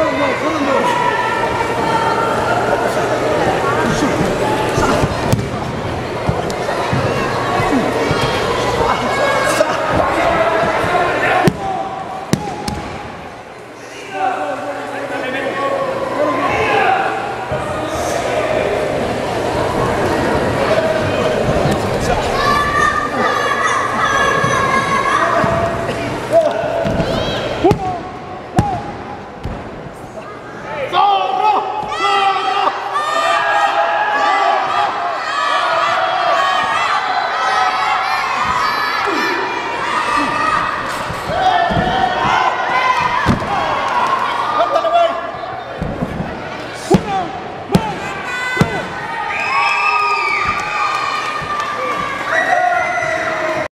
どんどん!